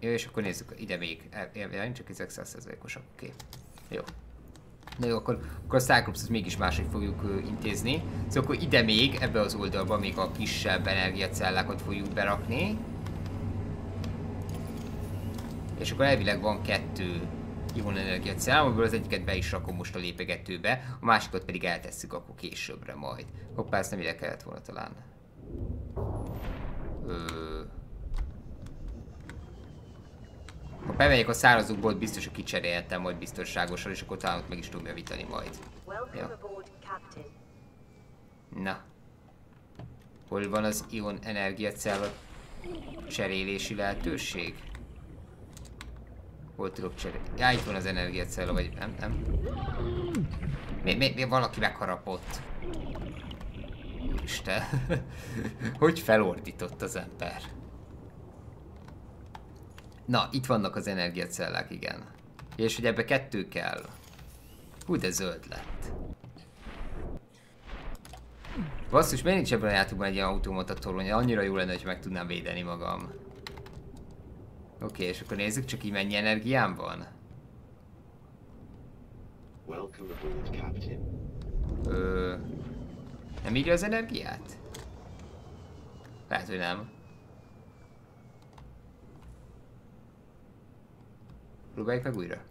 Jó, és akkor nézzük, ide még, én csak ezek 100%-osak, oké. Okay. Jó. Na jó, akkor, akkor a Cyclops mégis máshogy fogjuk uh, intézni. Szóval akkor ide még, ebbe az oldalba még a kisebb energiacellákat fogjuk berakni. És akkor elvileg van kettő ion energiacell, amiből az egyiket be is rakom most a lépegetőbe, a másikat pedig eltesszük akkor későbbre majd. Hoppá, ezt nem ide kellett volna talán. Ö... Ha bemegyek a szárazukból, biztos, hogy kicseréltem majd biztonságosan, és akkor talán ott meg is tudom javítani majd. Ja. Na. Hol van az ion energiacella cserélési lehetőség? Hol tudok cserélni? Já, itt van az energiacella, vagy nem, nem. Mi, mi, mi valaki megharapott. Isten. hogy felordított az ember? Na, itt vannak az energiacellák, igen. És hogy ebbe kettő kell. Hú, de zöld lett. Basszus, miért nincs ebben a játékban egy ilyen automata torony? Annyira jó lenne, hogy meg tudnám védeni magam. Oké, okay, és akkor nézzük csak így mennyi energiám van. Ö, nem írja az energiát? Lehet, hogy nem. Próbáljuk meg újra.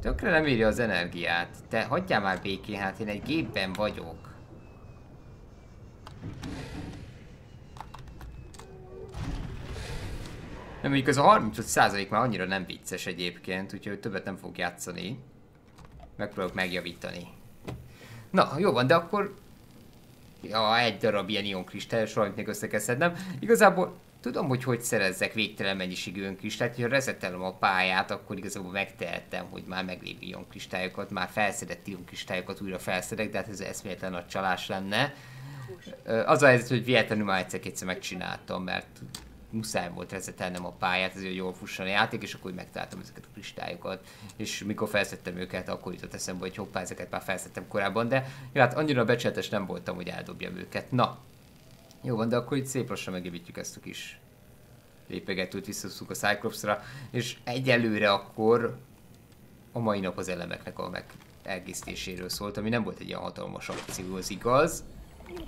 Tökre nem írja az energiát. Te hagyjál már békén, hát én egy gépben vagyok. Nem, mondjuk az a 35% már annyira nem vicces egyébként, úgyhogy többet nem fog játszani. Megpróbálok megjavítani. Na, jó van, de akkor... Ja, egy darab ilyen ion kristályos valamit még össze kell szednem. Igazából Tudom, hogy hogy szerezzek végtelen mennyiségű önkristályt, hogyha rezetelem a pályát, akkor igazából megtehetem, hogy már meglévő ionkristályokat, már felszedett ionkristályokat újra felszedek, de hát ez eszméletlen nagy csalás lenne. Az a helyzet, hogy véletlenül már egyszer-kétszer megcsináltam, mert muszáj volt rezetelnem a pályát, ezért jól fusson a játék, és akkor megtaláltam ezeket a kristályokat. És mikor felszedtem őket, akkor jutott eszembe, hogy hoppá, ezeket már felszedtem korábban, de jó, hát annyira becsületes nem voltam, hogy eldobjam őket. Na, jó van, de akkor itt szép lassan megépítjük ezt a kis lépegetőt, visszaszunk a Cyclopsra, és egyelőre akkor a mai nap az elemeknek a meg elkészítéséről szólt, ami nem volt egy ilyen hatalmas akció, az igaz.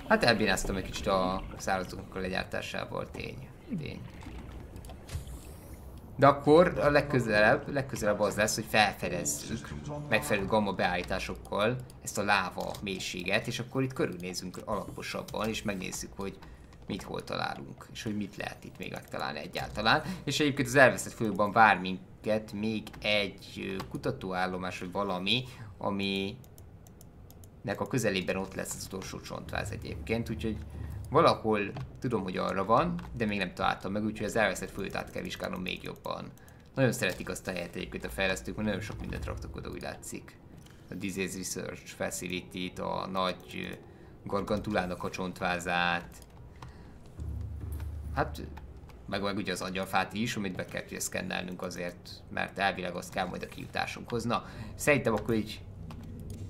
Hát elbínáztam egy kicsit a szárazoknak a legyártásával, tény. tény. De akkor a legközelebb, legközelebb az lesz, hogy felfedezzük megfelelő gamma beállításokkal ezt a láva mélységet, és akkor itt körülnézünk alaposabban, és megnézzük, hogy mit hol találunk, és hogy mit lehet itt még megtalálni egyáltalán. És egyébként az elveszett folyóban vár minket még egy kutatóállomás, vagy valami, ami nek a közelében ott lesz az utolsó csontváz egyébként, úgyhogy Valahol tudom, hogy arra van, de még nem találtam meg, úgyhogy az elveszett folyót kell vizsgálnom még jobban. Nagyon szeretik azt a helyet egyébként a fejlesztők, mert nagyon sok mindent raktak oda, úgy látszik. A Disease Research facility a nagy gargantulának a csontvázát. Hát, meg, meg ugye az angyalfát is, amit be kell szkennelnünk azért, mert elvileg azt kell majd a kijutásunkhoz. Na, szerintem akkor így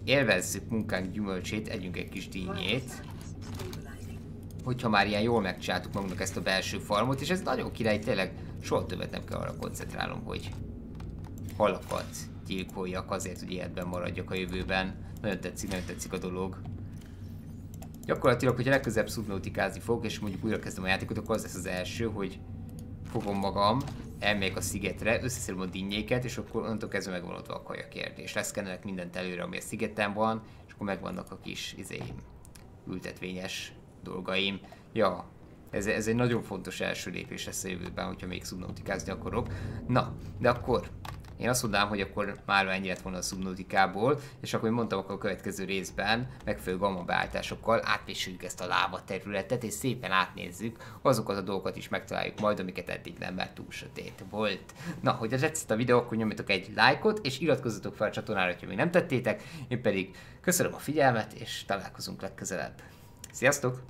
élvezzük munkánk gyümölcsét, együnk egy kis dínyét. Hogyha már ilyen jól megcsináltuk magunknak ezt a belső farmot, és ez nagyon király, tényleg soha többet nem kell arra koncentrálnom, hogy halakat gyilkoljak azért, hogy életben maradjak a jövőben. Nagyon tetszik, nagyon tetszik a dolog. Gyakorlatilag, hogyha legközelebb szubnautikázni fogok, és mondjuk újra kezdem a játékot, akkor az lesz az első, hogy fogom magam, elmegyek a szigetre, összeszedem a dinnyéket, és akkor onnantól kezdve megvan ott a kaja kérdés. Leszkenelek mindent előre, ami a szigeten van, és akkor megvannak a kis izéim, ültetvényes dolgaim. Ja, ez, ez egy nagyon fontos első lépés lesz a jövőben, hogyha még szubnautikázni akarok. Na, de akkor én azt mondanám, hogy akkor már ennyi lett volna a szubnautikából, és akkor mondtam, akkor a következő részben megfelelő gamma beállításokkal átviseljük ezt a láva területet, és szépen átnézzük, azokat a dolgokat is megtaláljuk majd, amiket eddig nem, mert túl sötét volt. Na, hogy ez tetszett a videó, akkor nyomjatok egy lájkot, és iratkozzatok fel a csatornára, ha még nem tettétek, én pedig köszönöm a figyelmet, és találkozunk legközelebb. Sziasztok!